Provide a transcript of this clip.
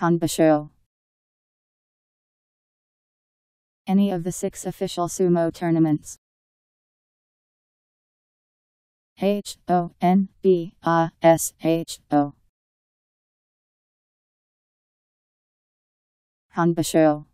Hanbasho. Any of the six official sumo tournaments. H O N B A S H O. Hanbasho.